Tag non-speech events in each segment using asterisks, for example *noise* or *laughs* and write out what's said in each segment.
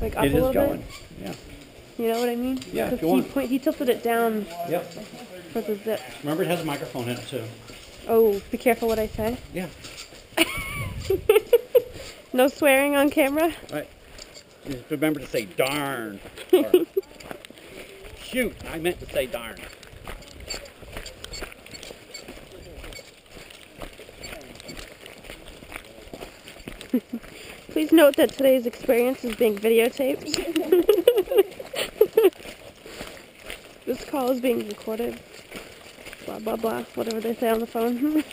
like up It a is little going. bit. Yeah. You know what I mean? Yeah, if 'Cause you he, want. point, he tilted it down Yep. for the zip. Remember, it has a microphone in it too. Oh, be careful what I say. Yeah. *laughs* No swearing on camera. Right. Just remember to say darn. Or, *laughs* shoot, I meant to say darn. *laughs* Please note that today's experience is being videotaped. *laughs* this call is being recorded. Blah blah blah. Whatever they say on the phone. *laughs*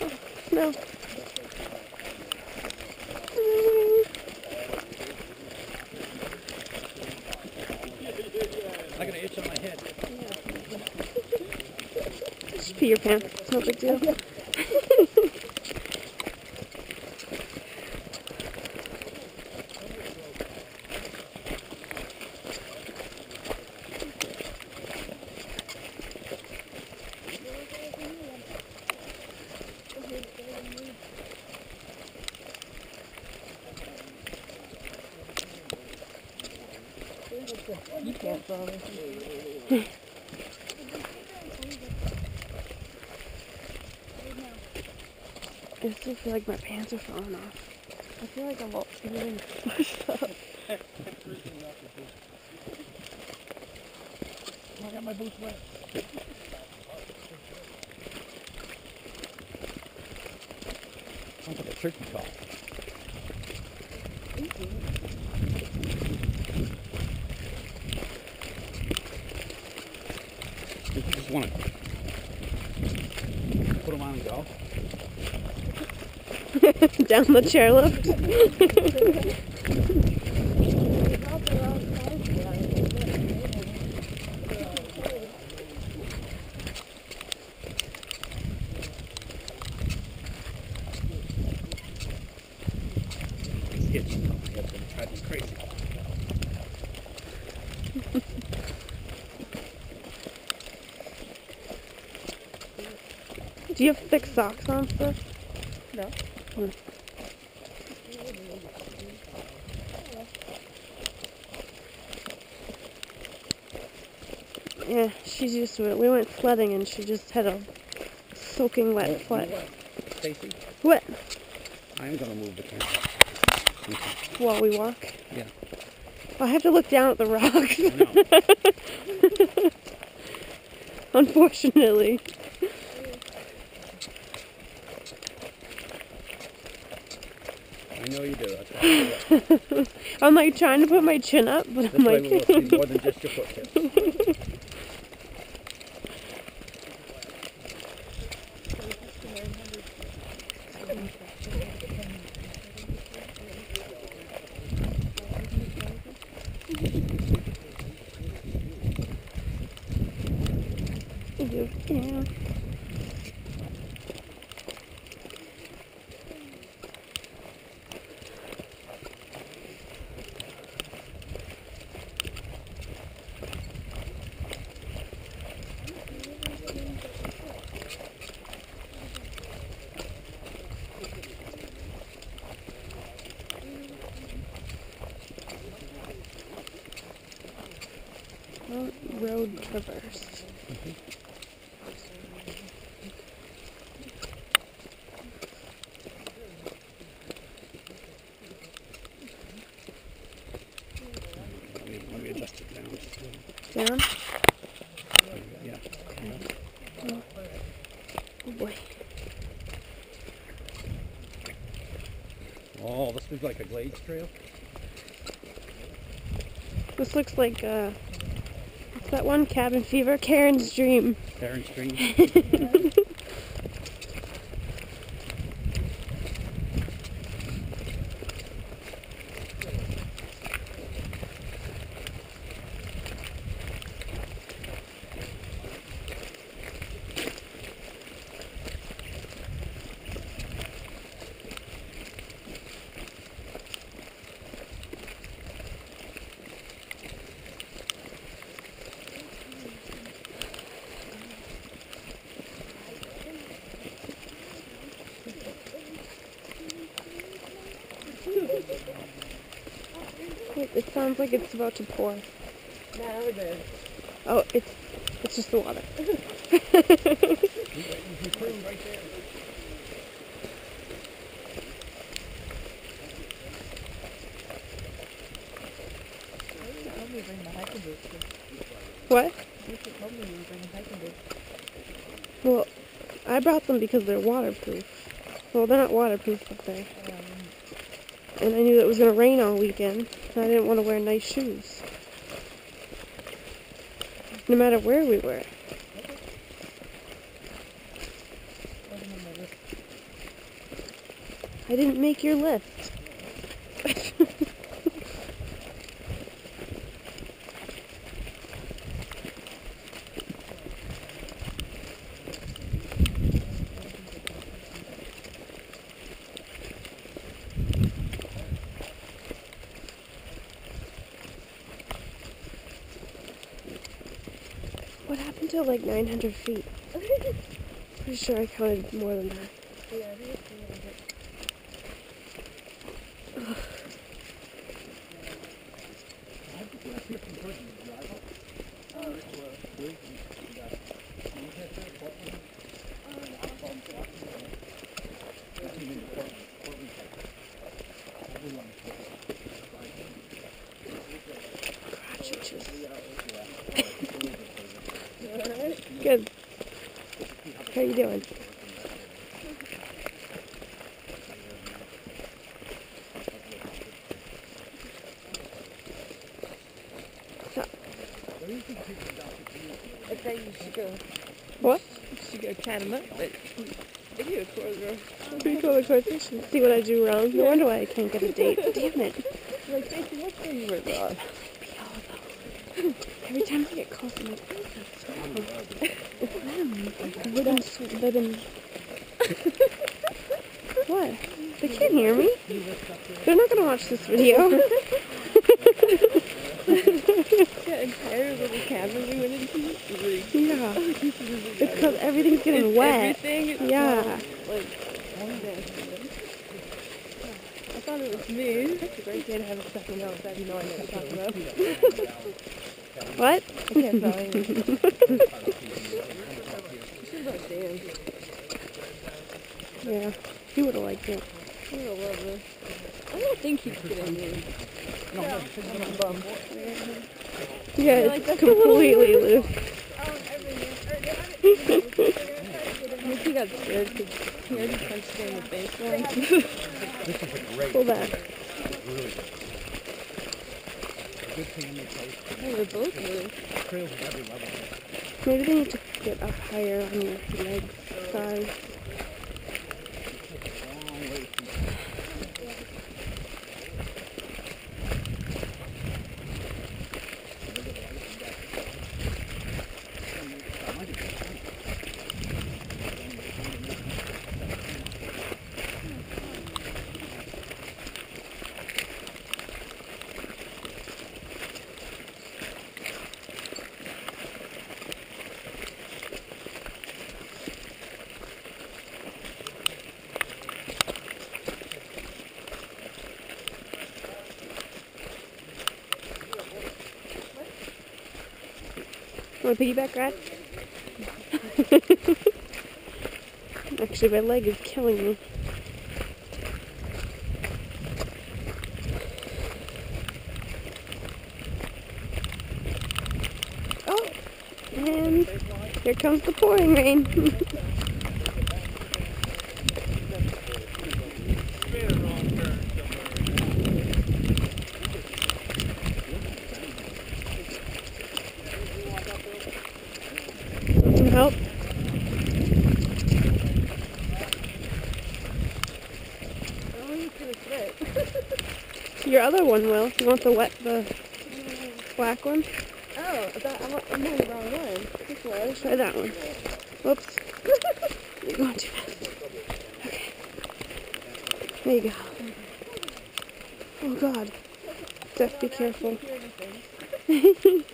oh, no. I got an itch on my head. Just pee your pants. It's no big deal. You can't follow me. I still feel like my pants are falling off. I feel like I'm all feeling *laughs* pushed up. *laughs* I got my boots wet. Sounds like a turkey call. You just want to put them on and go. *laughs* Down the chairlift. *laughs* This itch on my head's gonna drive me crazy. Do thick socks on still? No. Hmm. Yeah, she's used to it. We went sledding and she just had a soaking wet Oh, foot. what, Stacy, What? I am gonna move the camera. Okay. While we walk? Yeah. I have to look down at the rocks. I know. *laughs* Unfortunately. I know you do. That's why I *laughs* do that. I'm like trying to put my chin up, but I'm way we will like, *laughs* see more than just your footsteps. yeah. Well, Road traversed. Let me, let me adjust it down. just a little. Down? Yeah. Oh boy. Oh, this looks like a glades trail. This looks like, uh, what's that one? Cabin Fever? Karen's Dream. Karen Stream. *laughs* sounds like it's about to pour. Is. Oh, it's it's just the water. You should probably bring the hiking boots. what? You should probably bring hiking boots. Well, I brought them because they're waterproof. Well, they're not waterproof, but they. Um, And I knew that it was gonna rain all weekend, and I didn't want to wear nice shoes. No matter where we were. I didn't make your list. What happened to like 900 feet? *laughs* Pretty sure I counted more than that. Yeah, I think it's a little bit. Crotch itches. Good. How you doing? So, I think you should go. what? You should go chat him up, but video record, girl. Pretty cool recordation. See what I do wrong. No wonder why I can't get a date. *laughs* Damn it. Like, Jason, what thing you were wrong? Every time I get calls, I'm like, it's them. What else? They've been... what? They can't hear me. They're not gonna watch this video. *laughs* That entire little cabin we went into was like, yeah. It's because getting wet. Yeah. like. I thought it was me. It's a great day to have a second note that you know I know what I'm talking about. What? I can't tell you. *laughs* She's like, damn. Yeah. He would have liked it. I don't love her. I don't think he's kidding me. Yeah, I'm a bum. Yeah, like, it's that's a little completely loose. I think he got scared because he heard me punched her in the face once. This is a great, Pull back. really good. A good we're both. Trails at every level. Maybe they need to get up higher on your legs, thighs. Piggyback ride? *laughs* Actually, my leg is killing me. Oh, and here comes the pouring rain. *laughs* Want some help? Oh, he's gonna fit. Your other one will. You want the wet, the black one? Oh, I thought I want, I'm on the wrong one. This way. Try that one. Whoops. You're going too fast. Okay. There you go. Oh God. Steph, be careful. *laughs*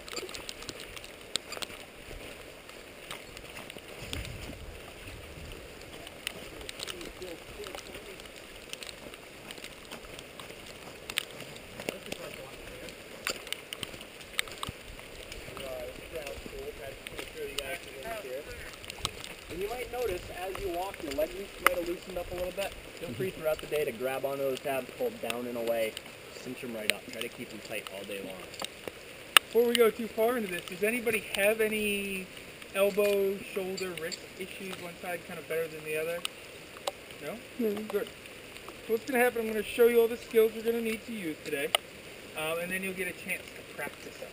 your leg loose might have loosened up a little bit, feel free throughout the day to grab onto those tabs, pull down and away, cinch them right up. Try to keep them tight all day long. Before we go too far into this, does anybody have any elbow, shoulder, wrist issues? One side kind of better than the other? No? No. Good. So what's going to happen, I'm going to show you all the skills you're going to need to use today, um, and then you'll get a chance to practice them.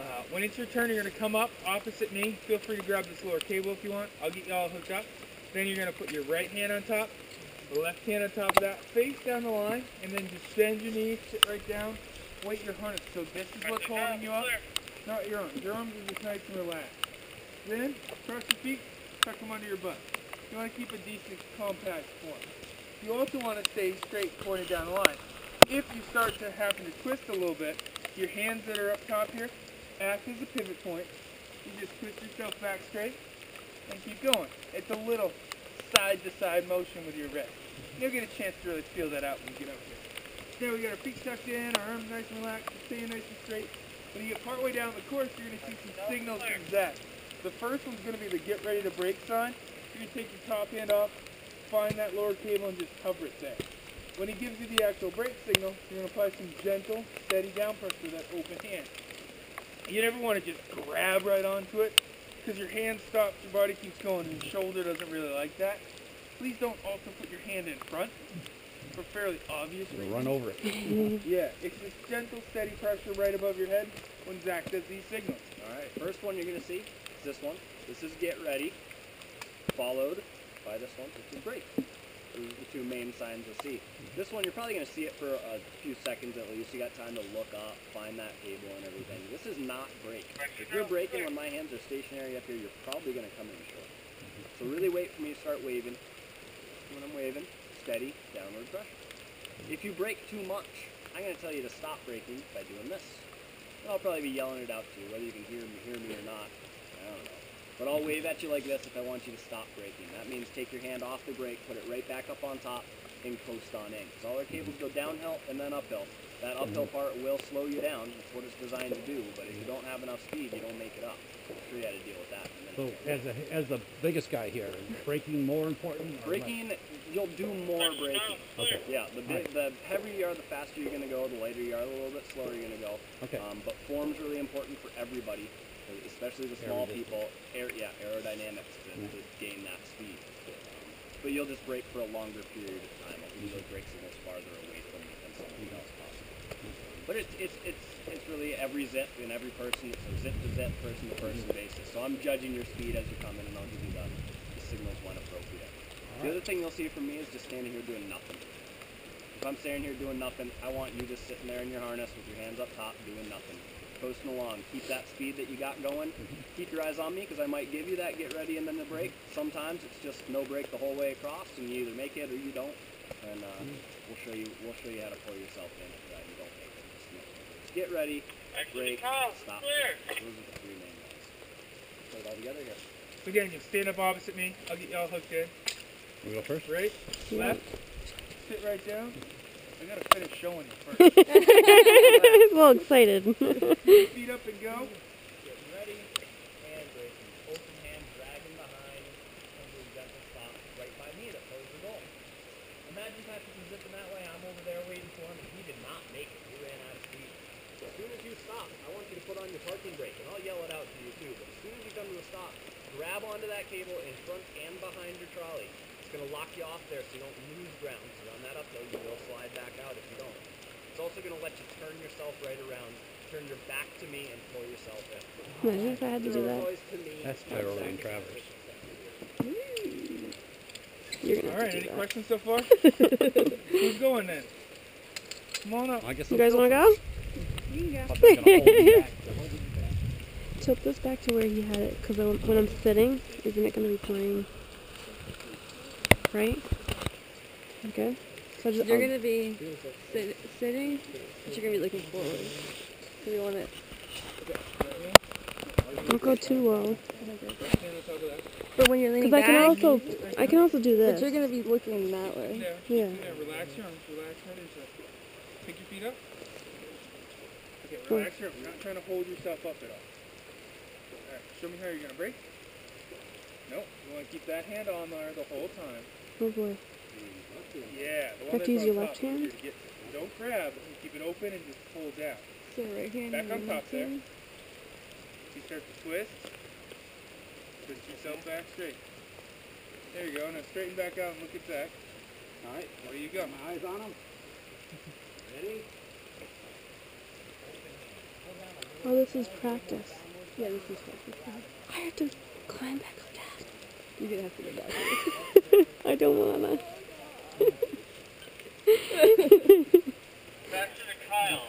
Uh, when it's your turn, you're going to come up opposite me. Feel free to grab this lower cable if you want. I'll get you all hooked up. Then you're going to put your right hand on top, the left hand on top of that, face down the line, and then just bend your knees, sit right down, weight your harness. So this is what's holding you up, not your arms. Your arms are just nice and relaxed. Then, cross your feet, tuck them under your butt. You want to keep a decent compact form. You also want to stay straight pointed down the line. If you start to happen to twist a little bit, your hands that are up top here act as a pivot point. You just twist yourself back straight and keep going. It's a little side to side motion with your wrist. You'll get a chance to really feel that out when you get up here. Now we got our feet tucked in, our arms nice and relaxed, staying nice and straight. When you get partway down the course, you're going to see some signals from Zach. The first one's going to be the get ready to brake sign. You're going to take your top hand off, find that lower cable, and just hover it there. When he gives you the actual brake signal, you're going to apply some gentle, steady down pressure with that open hand. You never want to just grab right onto it because your hand stops, your body keeps going, and your shoulder doesn't really like that. Please don't also put your hand in front for fairly obvious reasons. run over it. *laughs* Yeah, it's just gentle, steady pressure right above your head when Zach does these signals. All right, first one you're going to see is this one. This is get ready, followed by this one, which is break. Those are the two main signs you'll see. This one, you're probably going to see it for a few seconds at least. You got time to look up, find that cable and everything. This is not break. If you're breaking when my hands are stationary up here, you're probably going to come in short. So really wait for me to start waving. When I'm waving, steady, downward pressure. If you break too much, I'm going to tell you to stop breaking by doing this. And I'll probably be yelling it out to you, whether you can hear me, hear me or not. I don't know. But I'll wave at you like this if I want you to stop braking. That means take your hand off the brake, put it right back up on top, and coast on in. Because all our cables go downhill and then uphill. That uphill part will slow you down. That's what it's designed to do. But if you don't have enough speed, you don't make it up. I'm sure you had to deal with that. So as, a, as the biggest guy here, is braking more important? Braking, you'll do more braking. Okay. Yeah, the big, the heavier you are, the faster you're gonna go. The lighter you are, the little bit slower you're gonna go. Okay. Um, but form's really important for everybody, especially the small people. Air, yeah, aerodynamics to, to gain that speed. Um, but you'll just brake for a longer period of time. I'll leave those brake signals farther away from you than something else possible. But it's it's it's it's really every zip and every person. A zip to zip, person to person basis. So I'm judging your speed as you come in, and I'll give you the, the signals when appropriate. The other thing you'll see from me is just standing here doing nothing. If I'm standing here doing nothing, I want you just sitting there in your harness with your hands up top, doing nothing, coasting along. Keep that speed that you got going. Keep your eyes on me because I might give you that get ready and then the break. Sometimes it's just no break the whole way across, and you either make it or you don't. And uh, we'll show you we'll show you how to pull yourself in if you don't make it. Just. Get ready, break, stop. Those are the three main ones. Put it all together here. So again, you stand up opposite me. I'll get y'all hooked in. We go first? Right, left, sit right down. I gotta finish showing you first. *laughs* He's little excited. Feet up and go. Get ready, hand braking, open hand, dragging behind, come to a gentle stop right by me. That closes the goal. Imagine Patrick was zipping that way. I'm over there waiting for him, and he did not make it. He ran out of speed. So as soon as you stop, I want you to put on your parking brake, and I'll yell it out to you too. But as soon as you come to a stop, grab onto that cable in front and behind your trolley. It's gonna lock you off there so you don't lose ground. Because on that uphill, you will slide back out if you don't. It's also gonna let you turn yourself right around, turn your back to me, and pull yourself in. Imagine if I had to do that. noise to me. That's no Tyrolean sound traverse. You're gonna All have right. to Any do that. questions so far? *laughs* Who's going then? Come on up. I guess You I'll guys want to go? Tilt this back to where he had it, because when I'm sitting, isn't it going to be playing? Right? Okay. So just, You're I'll- gonna be sit, sitting, but you're gonna be looking forward. So you want it. don't go too low. Stand on top of that. But when you're leaning Because I can also, I can also do this. but you're gonna be looking that way. Yeah. Yeah. Yeah. Relax your arms. Relax your arms. Pick your feet up. Okay. Cool. Relax your arms. You're not trying to hold yourself up at all. All right. Show me how you're gonna break. Nope. You want to keep that hand on there the whole time. Oh boy. Yeah. The one Have to that's use your left hand? Get- Don't grab. Keep it open and just pull down. So right hand. Back and on top left there. hand. You start to twist. Twist yourself back straight. There you go. Now straighten back out and look at Zach. All right, There you go. my eyes on them. *laughs* Ready? Oh, this is practice. Yeah, this is practice. I have to climb back up that. You're gonna have to go back. *laughs* I don't wanna. Back to the Kyle.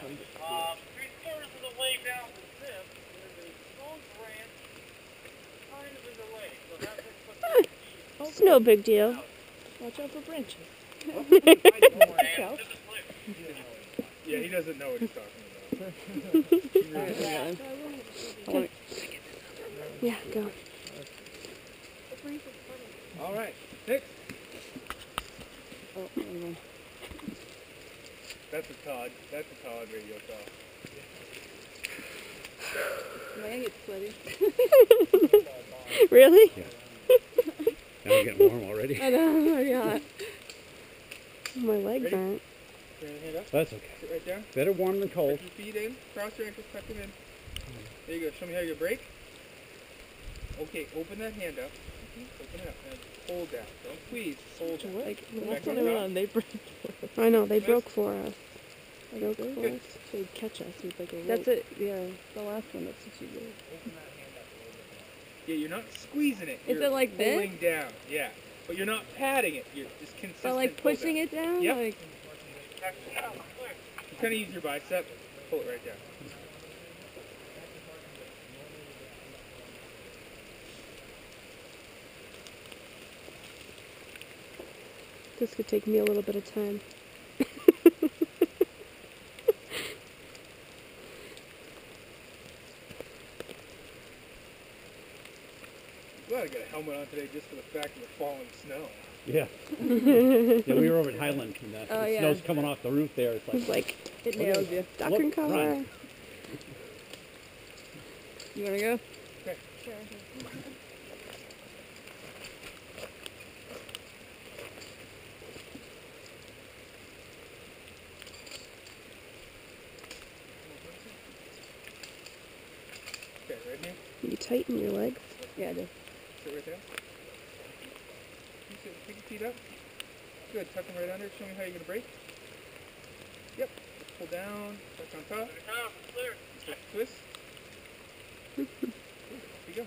Um, three quarters of the way down the zip, there's a small branch kind of in the way. So that's what's put It's no big deal. Watch out for branches. *laughs* *laughs* and to. Yeah, he doesn't know what he's talking about. Yeah, go. All right. Next. Oh. That's a Todd. That's a Todd radio call. My hand gets sweaty. Really? Now I'm getting warm already. I know. Yeah. My legs Ready? aren't. Turn your hand up. That's okay. Sit right down. Better warm than cold. Tuck your feet in. Cross your ankles. Tuck them in. There you go. Show me how you break. Okay. Open that hand up. Mm-hmm. Open it up. And hold down. Don't squeeze. Hold down. Like, Back that's on what I top. They break. *laughs* I know they broke for us. Like, Broke this. for us. So you'd catch us with like a That's it. Yeah. The last one, that's what you did. Yeah, you're not squeezing it. Is you're it like this? pulling down. Yeah. But you're not patting it. You're just consistent. So like pushing it down? Yep. Like, You kind of use your bicep. Pull it right down. This could take me a little bit of time. Ought to get a helmet on today just for the fact of the falling snow. Yeah. *laughs* yeah, we were over at Highland and uh, Oh, the yeah. snow's coming off the roof there. It's like, like it nails you. duck and cover. run. You wanna go? Okay. Okay, right here. You tighten your legs. Yeah, I do. Sit right there. You sit, pick your feet up. Good. Tuck them right under. Show me how you're gonna break. Yep. Pull down. Tuck on top. Twist. Twist. There you go.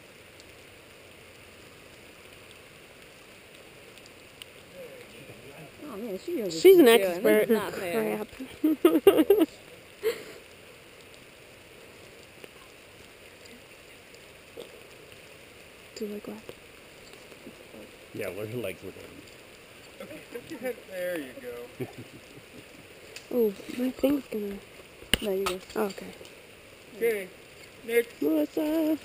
Oh man, she knows She's an expert. Not fair. Crap. *laughs* Do like what? Yeah, where her legs were down. Okay. Tuck your head. There you go. *laughs* Oh, my thing's gonna. No, you go. Oh, okay. Okay. Next. Melissa.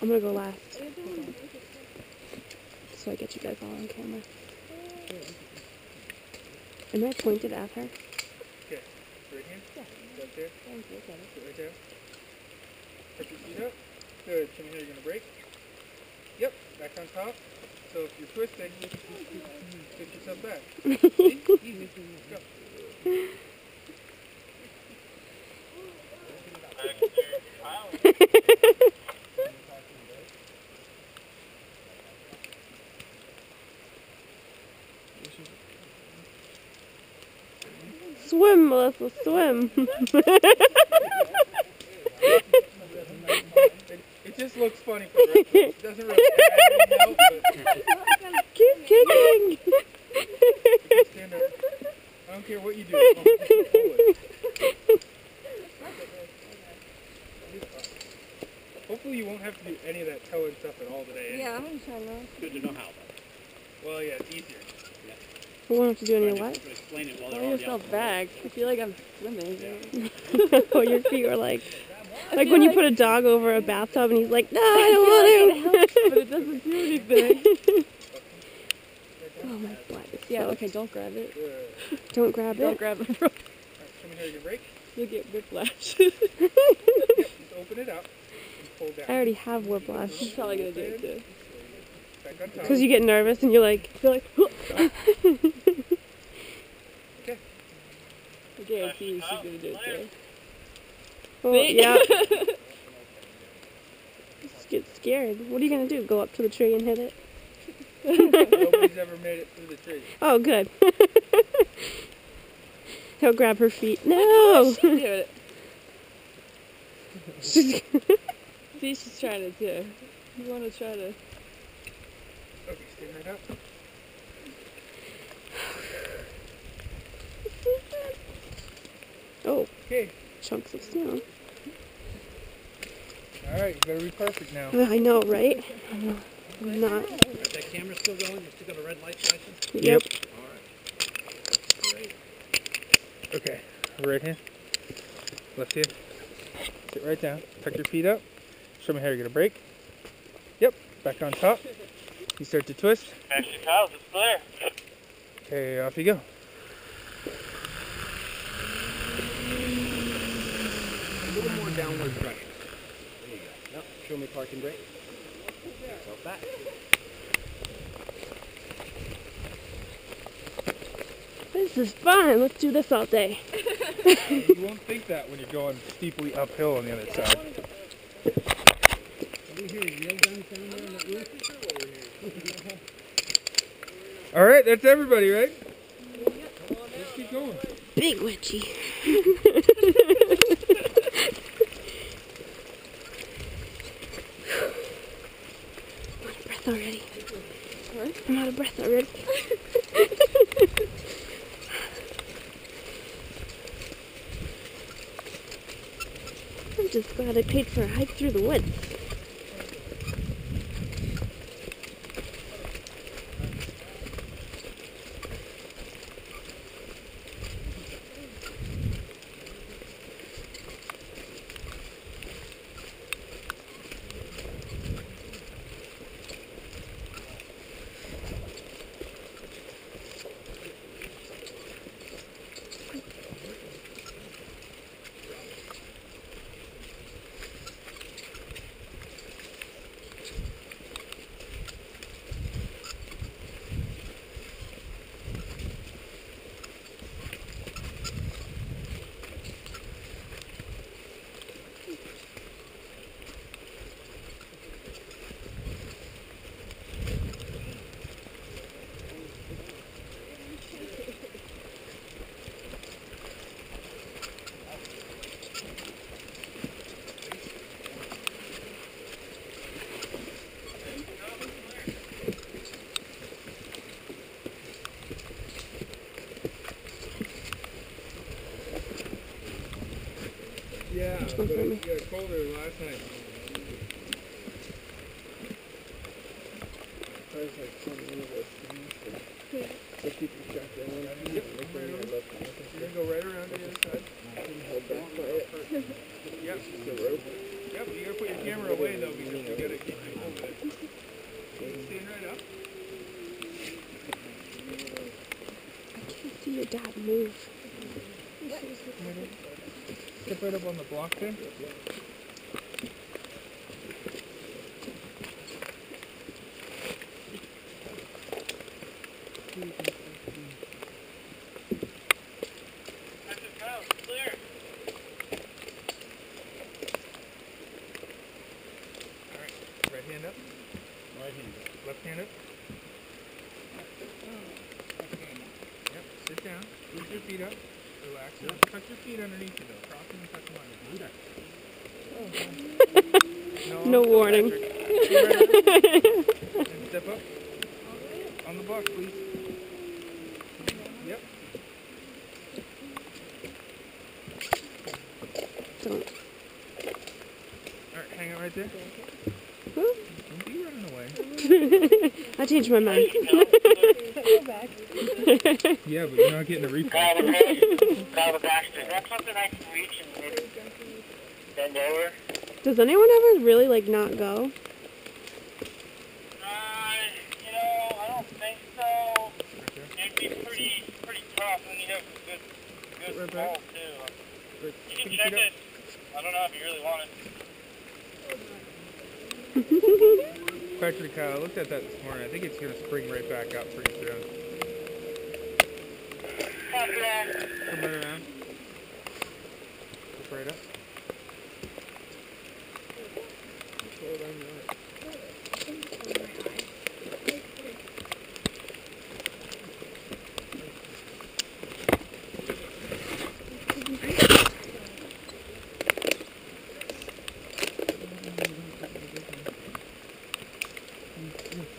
I'm gonna go last. So I get you guys all on camera. Am I pointed at her? Okay. Right hand. Yeah. Right there. Sit right there. Put your feet up. Good. Show me how you're gonna break. Yep. Back on top. So if you're twisting, get yourself back. *laughs* See? Easy. Go. Swim, Melissa, swim. *laughs* It, it just looks funny for the rest of us. It doesn't really help, *laughs* Keep kicking. stand up. I don't care what you do. as long as you pull it. Hopefully you won't have to do any of that towing stuff at all today. Yeah, I'm gonna try that. Good to know how. though. Well, yeah, it's easier. We won't have to do any Trying what? to Explain it while Pull they're yourself back. I feel like I'm swimming. oh, *laughs* your feet were like, like when you put a dog over a bathtub and he's like, no, I don't want to. but it doesn't do anything. *laughs* oh my butt. Yeah, okay, don't grab it. *laughs* Don't grab it. Don't grab it. *laughs* Right, show me how you break. You'll get whiplash. Yep, just open it up. and pull down. I already have whiplash. He's probably gonna do it too. Back on top. Because you get nervous and you're like, feel like, I guarantee you she's gonna do it too. Oh, yeah. *laughs* Just get scared. What are you gonna do? Go up to the tree and hit it? Nobody's ever made it through the tree. Oh, good. *laughs* He'll grab her feet. No. Do it. She's- *laughs* See, she's trying to too. You wanna try to? Okay, stand right up. oh, Okay. Chunks of snow. All right, you better be perfect now. I know, right? I'm not. Is that camera still going? You still got a red light flashing? Yep. All right. Great. Okay. Right hand. Left hand. Sit right down. Tuck your feet up. Show me how you're gonna break. Yep. Back on top. You start to twist. Taxi cows, it's clear. Okay, off you go. A little more downward pressure. There you go. Yep. Show me parking brake. Yourself back. This is fun. Let's do this all day. *laughs* you won't think that when you're going steeply uphill on the other side. Can you hear real guns down there on that roof? *laughs* All right, that's everybody, right? Let's keep going. Big witchy. *laughs* I'm out of breath already. I'm out of breath already. *laughs* I'm just glad I paid for a hike through the woods. Yeah, one for me? it got colder last night. There's like some of those things. Let's keep it checked in. Yep, You're gonna go right around to the other side. Hold back by it. Yep. The rope. Yep, you gotta put your camera away though because you gotta keep it moving. Stand right up. I can't see your dad move. Step right up on the block there. Taxi cows, it's clear. Right hand up. Right hand. Left hand up. Yep, sit down. Lift your feet up. Relax. Tuck your feet underneath you though. Cross and tuck them under. *laughs* No warning. *laughs* Step up. On the block, please. Yep. Don't. Alright, hang it right there. Don't be running away. *laughs* I changed my mind. Yeah, but you're not getting a replay. Kyle McCash. Kyle McCash, is that something I can reach and maybe bend over? Does anyone ever really like not go? Uh, you know, I don't think so. It'd be pretty, pretty tough, and you have good, good Right fall back. too. Right, You can check it. I don't know if you really want it. *laughs* Actually, Kyle, I looked at that this morning. I think it's going to spring right back up pretty soon. Copy that. Come right around. Step right up.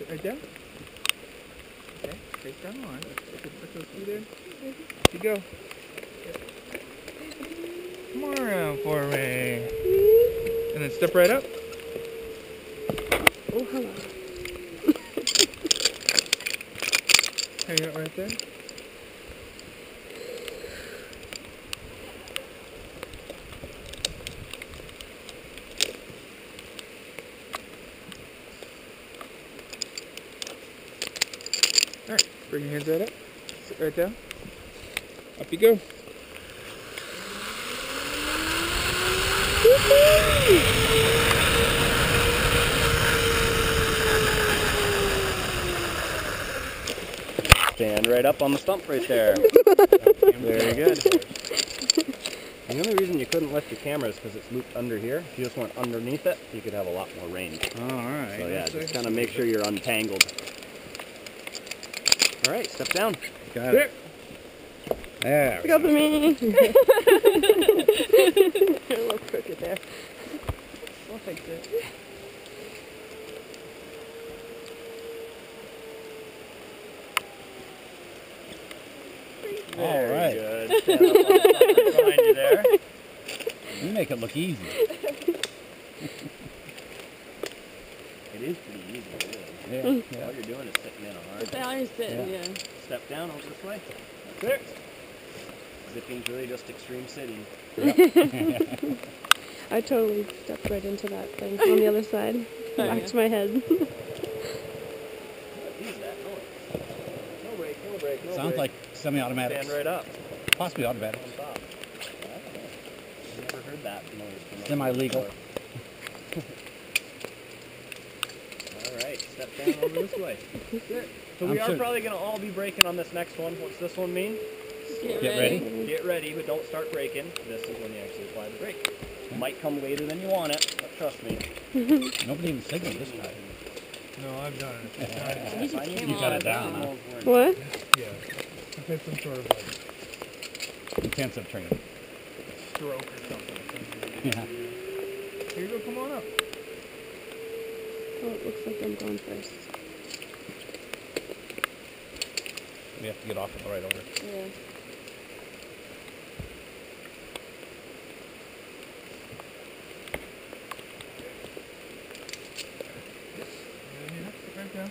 Right down. Okay, take the line. Put those feet in. You go. Come on around for me. And then step right up. Oh, hello. *laughs* Hang out right there. Bring your hands right up. Sit right down. Up you go. Stand right up on the stump right there. Very good. The only reason you couldn't lift your camera is because it's looped under here. If you just went underneath it, you could have a lot more range. Oh, alright. So yeah, just kind of make sure you're untangled. All right, step down. Got it. There. Look up at me. *laughs* *laughs* a little crooked there. We'll fix it. All Very right. Good. Stand up on the stump behind you there. You make it look easy. *laughs* It is pretty easy. Really. Yeah. Mm. yeah. All you're doing is sitting in a hard. But I was sitting, Yeah. yeah. Step down over this way. That's it. Zipping's really just extreme sitting. *laughs* I totally stepped right into that thing on the other side. *laughs* Oh, Back yeah. to my head. What is that noise? No brake, no brake, no Sounds brake. like semi-automatic. Stand right up. Possibly automatic. On top. I don't know. Never heard that noise. Semi-legal. before. All right, step down over this way. So we I'm are sure- probably going to all be braking on this next one. What's this one mean? Get, Get ready. Get ready, but don't start braking. This is when you actually apply the brake. It might come later than you want it, but trust me. *laughs* Nobody even signaled this time. No, I've done it. If I need You to got it down, down, huh? What? Yeah. I've had some sort of like Intensive training. stroke or something. *laughs* Yeah. Here you go, come on up. Oh, it looks like I'm going first. We have to get off in the right order. Yeah. Down.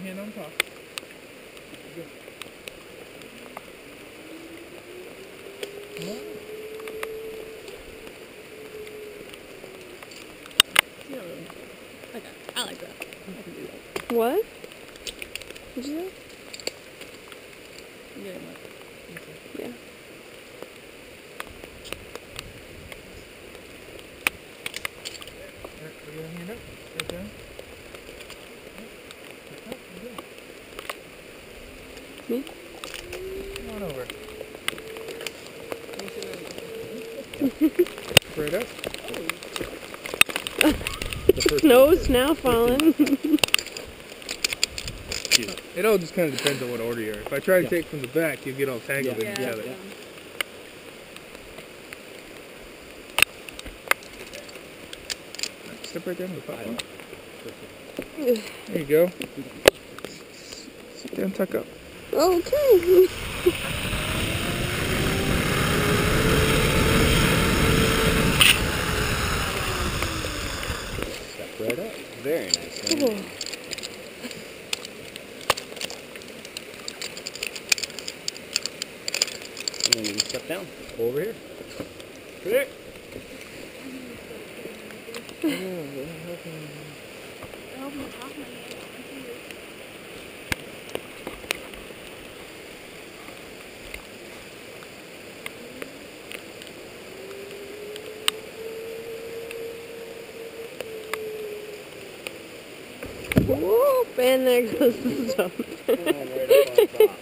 Hand on top. Good. Come on. You don't really. Okay. I like that. I can do that. What? Did you say? I'm getting that. Yeah. Alright, bring your hand up. Right down. Yep. Up, you're good. Me? Come on over. Let me see what Right up. Nose now falling. *laughs* It all just kind of depends on what order you're in. If I try to Yeah. take from the back, you get all tangled Yeah. in each Yeah. other. yeah. Step right down to the platform. There you go. Sit down, tuck up. okay. *laughs* Step right up. Very nice. Cool. And then you can step down. Over here. Whoop, there goes the *laughs* stone. Boom, right up on top.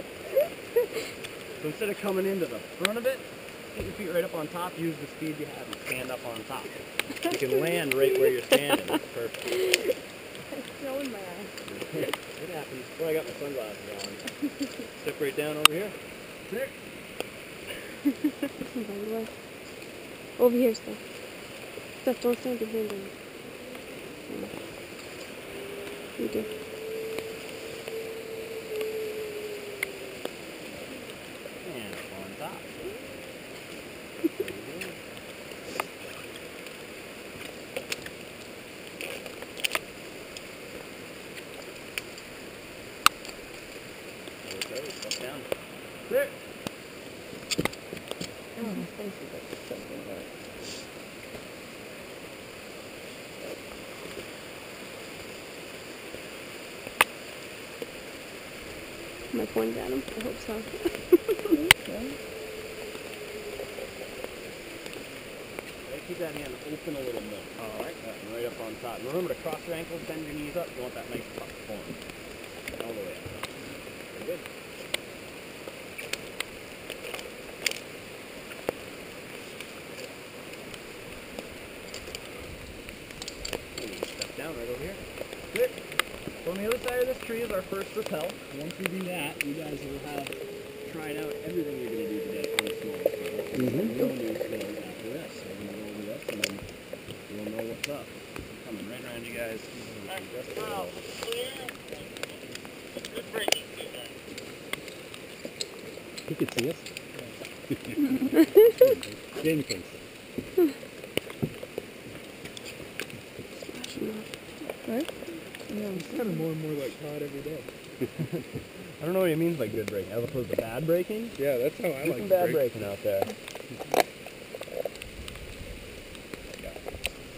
So instead of coming into the front of it, get your feet right up on top, use the speed you have and stand up on top. You can land right where you're standing. It's perfect. Snow in my eyes. It happens. Well, I got my sunglasses on. Step right down over here. There. By the way. Over here, Steph. Steph, don't stand behind him. You do. And up on top. There you go. Okay, step down. There. Oh, his face is like I at him? I hope so. okay. Keep that hand open a little more. All right, right up on top. Remember to cross your ankles, bend your knees up. You want that nice tuck form. All the way up. Very good. And you step down right over here. Good. So on the other side of this tree is our first rappel. Once we do that, you guys will have tried out everything you're going to do today on a small scale. Mm-hmm. No new skills after this. So we're going to go this and then you'll know what's up. Coming right around you guys. Just Wow, clear. Good braking too, man. He could see us. *laughs* Jamie can It's kind of more and more like Todd every day. I don't know what he means by good braking, as opposed to bad braking. Yeah, that's how I Do like some bad break. breaking out there.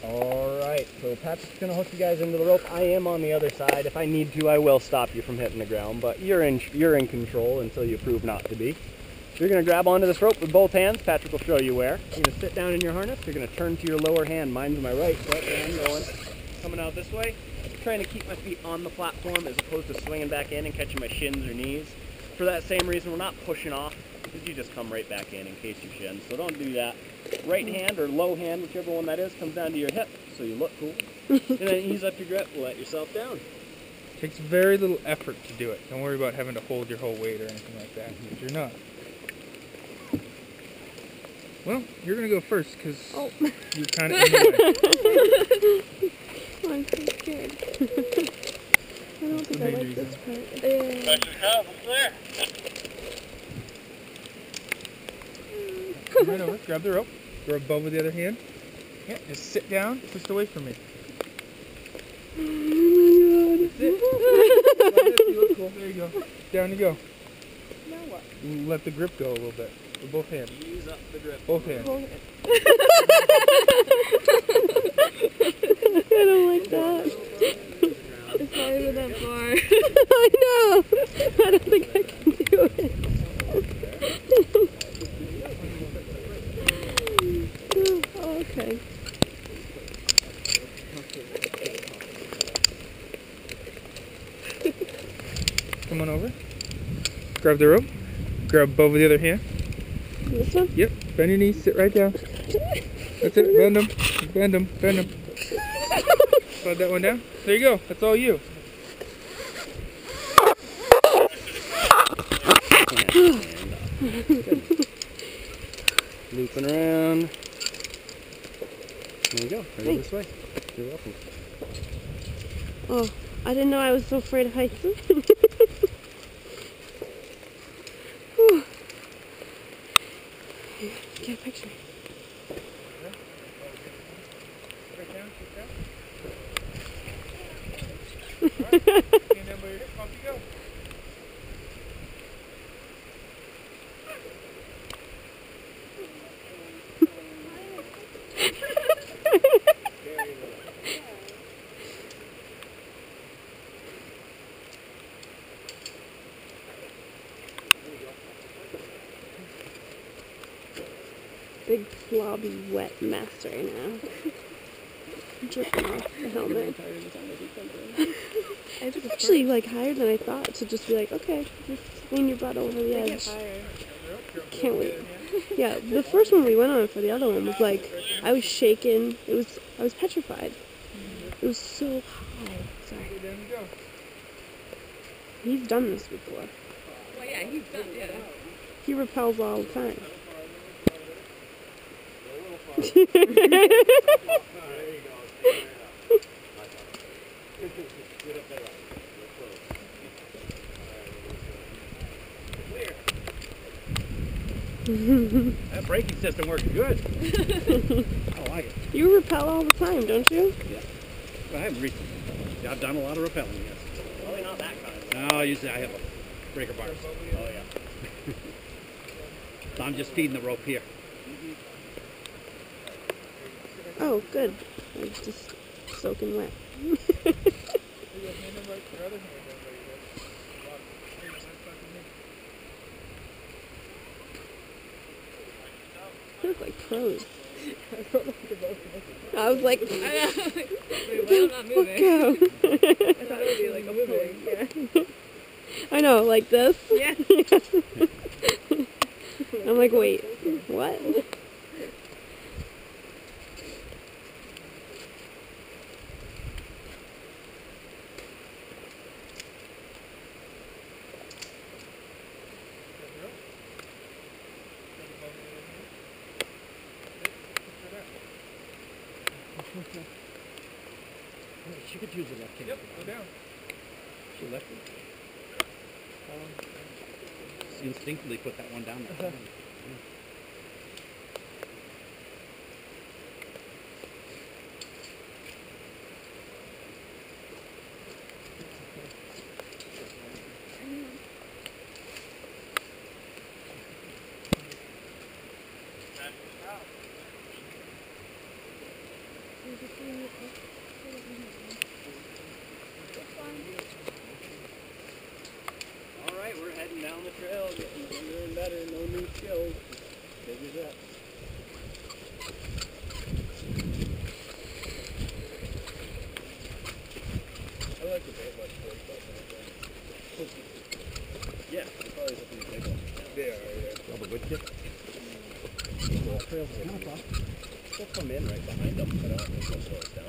All right, so Patrick's gonna hook you guys into the rope. I am on the other side. If I need to, I will stop you from hitting the ground, but you're in you're in control until you prove not to be. You're gonna grab onto this rope with both hands. Patrick will show you where. You're gonna sit down in your harness. You're gonna turn to your lower hand. Mine's my right foot, and I'm going coming out this way. Trying to keep my feet on the platform as opposed to swinging back in and catching my shins or knees. For that same reason, we're not pushing off because you just come right back in in case you shin. So don't do that. Right hand or low hand, whichever one that is, comes down to your hip so you look cool. *laughs* and then ease up your grip, let yourself down. takes very little effort to do it. Don't worry about having to hold your whole weight or anything like that, because you're not. Well, you're gonna go first because Oh. you're kind of in the way. *laughs* I'm so scared. I don't think I main like this part. Yeah. Pressure cup, up there. Come right over, grab the rope, grab bow with the other hand. Yeah, just sit down, just away from me. Oh That's it. Like this, you look cool. There you go. Down you go. Now what? Let the grip go a little bit with both hands. Ease up the grip. Both hands. Hold *laughs* it. I don't like that. It's not even that far. I know. I don't think I can do it. Oh, okay. Come on over. Grab the rope. Grab bow with the other hand. This one? Yep. Bend your knees. Sit right down. That's it. Bend them. Bend them. Bend them. Slide that one down. There you go. That's all you. *laughs* Looping around. There you go. Right Thanks. this way. You're welcome. Oh, I didn't know I was so afraid of heights. *laughs* Whew. Get a picture. Right down. Sit down. Alright. Hand down by your hip. Off you go. Big flobby wet mess right now. Dripping off the helmet. *laughs* It's actually like higher than I thought to just be like, okay, just lean your butt over the edge. Can't wait. Yeah, the first one we went on for the other one was like, I was shaken. It was, I was petrified. It was so high. Sorry. Okay, there we go. He's done this before. Well, yeah, he's done, yeah. He rappels all the time. That braking system works good. I like it. You rappel all the time, don't you? Well, I haven't recently. I've done a lot of rappelling, yes. Probably not that kind. No, usually I have a breaker bar. Oh yeah. *laughs* So I'm just feeding the rope here. Oh, good. I was just soaking wet. You got hand on right, your other hand on right there. Wow. Hey, that's fucking me. They look like pros. I was like, Wait, *laughs* why I'm not moving? *laughs* I thought it would be like a moving. *laughs* Yeah. I know, like this. Yeah. I'm like, wait, what? She could use a left hand. Yep, go down. She left it. She instinctively put that one down there. All right, we're heading down the trail, getting bigger and better. No new skills. Just big as that. I like the bait like forty bucks. Yeah, we're probably looking at big ones. They are, yeah. Double good kick. Trail's kind of. They'll come in right behind them, but I don't think they'll slow us down.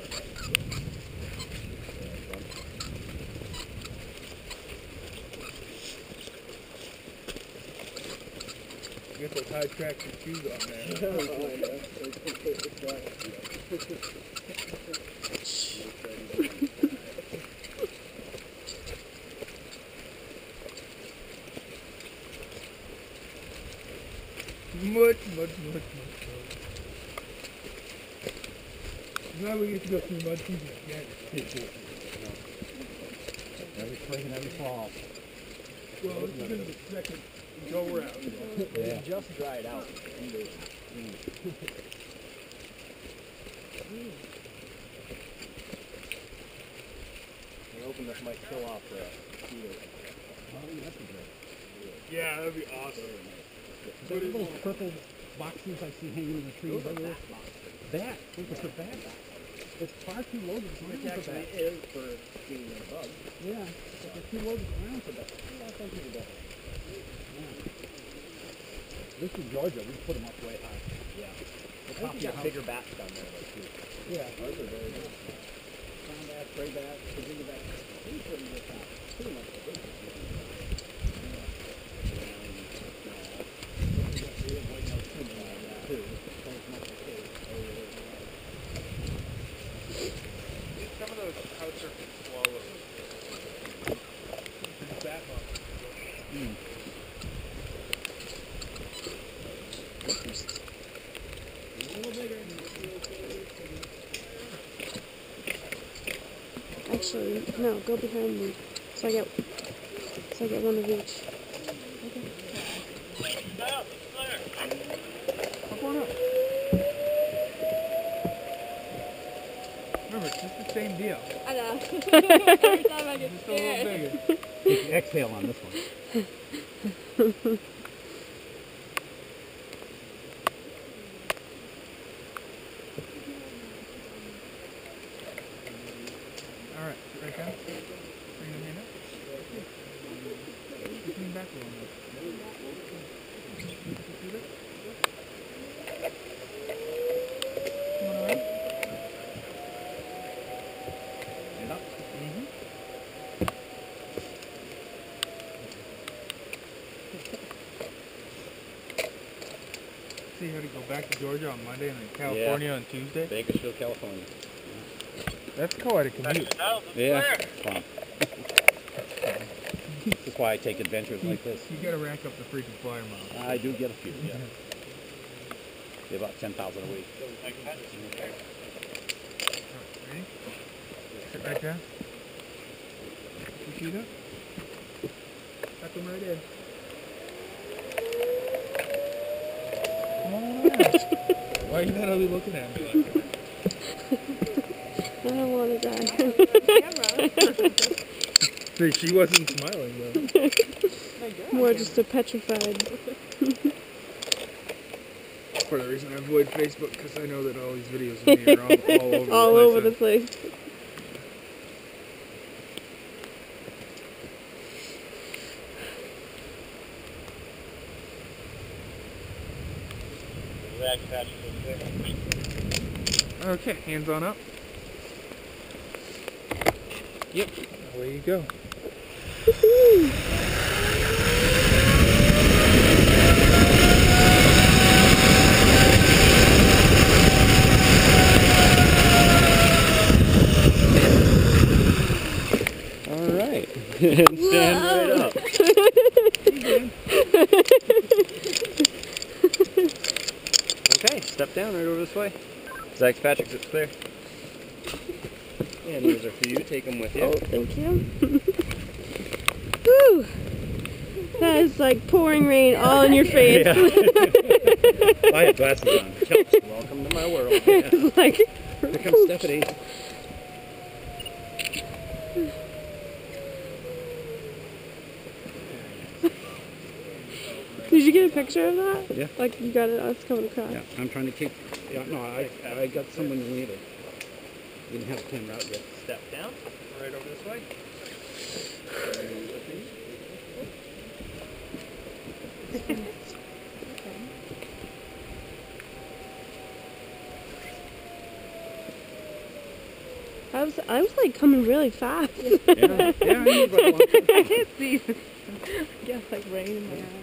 Get those high traction shoes on, man. *laughs* *laughs* Much, much, much. Now we get to go through mud season again. Every spring and every fall. Well, this is the second go round. Yeah. Just dried out. Mm. We're hoping this might kill off the cedar. Yeah, that'd be awesome. Look at those purple boxes I see hanging in the trees over there. That, think it's a bat. It's far too loaded to Which for actually that. is for seeing the bug. Yeah, it's too loaded to ground for that. Yeah, I think it's that. Yeah. This is Georgia, we put them up way high. Yeah. The I top think you got bigger bats down there though too. Yeah. Those are very good. Brown bass, gray Virginia bass. We put them in the top. Pretty much the big ones. Some of those house surfing swallows. It's that much. Actually, no, go behind me. So I get, so I get one of each. Stop, there. Come on up. Remember, it's just the same deal. I know. *laughs* Every time I get Just a little scared. bigger. *laughs* Exhale on this one. All right, right down. Bring your hand up. Just lean back a little bit. Come on around. And up. Mm-hmm. See how to go back to Georgia on Monday and then California on Tuesday? Bakersfield, California. That's quite a commute. Yeah, flare. it's fun. That's why I take adventures like this. You gotta rack up the freaking flyer miles. I do get a few, yeah. Get about 10,000 a week. Ready? Sit back down. Your feet up. Tuck them right in. Come on around. Why are you not only looking at me? I don't want to die. She wasn't smiling though. More just a petrified. For the reason I avoid Facebook because I know that all these videos of me are all, *laughs* all over all the over the place. Rag patch is there. Okay, hands on up. Yep. Away you go. All right. and *laughs* stand right up. *laughs* okay, step down right over this way. Zach Patrick's it's clear. And these are for you. Take them with you. Oh, thank you. *laughs* Woo! That is like pouring rain all in your *laughs* face. *laughs* I have glasses on. Welcome to my world. It's like, Here comes Stephanie. Did you get a picture of that? Yeah. Like you got it oh, us coming across. Yeah, I'm trying to keep. Yeah, no, I, I got someone who needed. Didn't have the camera out yet. Step down. Right over this way. *laughs* I was I was like coming really fast. Yeah, yeah, I need about *laughs* a long time. I can't see. *laughs* I guess like rain in my eyes.